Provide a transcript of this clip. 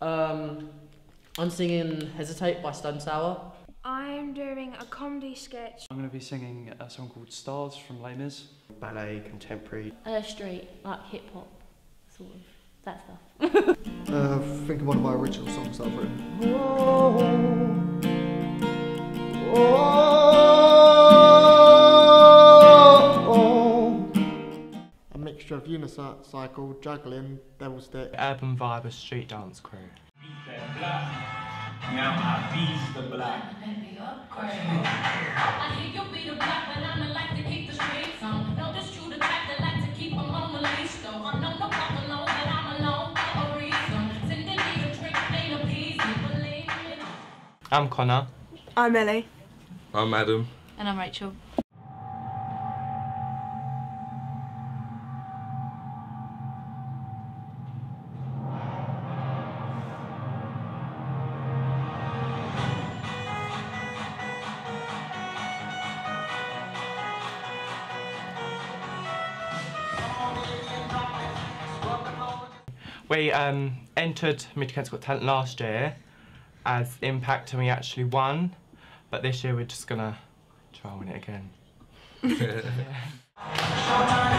Um, I'm singing Hesitate by Stone Sour. I'm doing a comedy sketch. I'm going to be singing a song called Stars from Les Mis. ballet, contemporary. uh, street, like hip hop, sort of that stuff. Uh, think of one of my original songs that I've written. A mixture of unicycle, juggling, devil stick. Urban Vibe, a street dance crew. Now I bees the black. I hear you be the black, but I'ma like to keep the streets on. No, this true the type that like to keep 'em on the leash, though. I know no walk alone, but I'm alone for a reason. Sending me a trick, ain't appeasing, believe me. I'm Connor. I'm Ellie. I'm Adam. And I'm Rachel. We um, entered Mid Kent's Got Talent last year as Impact and we actually won. But this year we're just gonna try and win it again.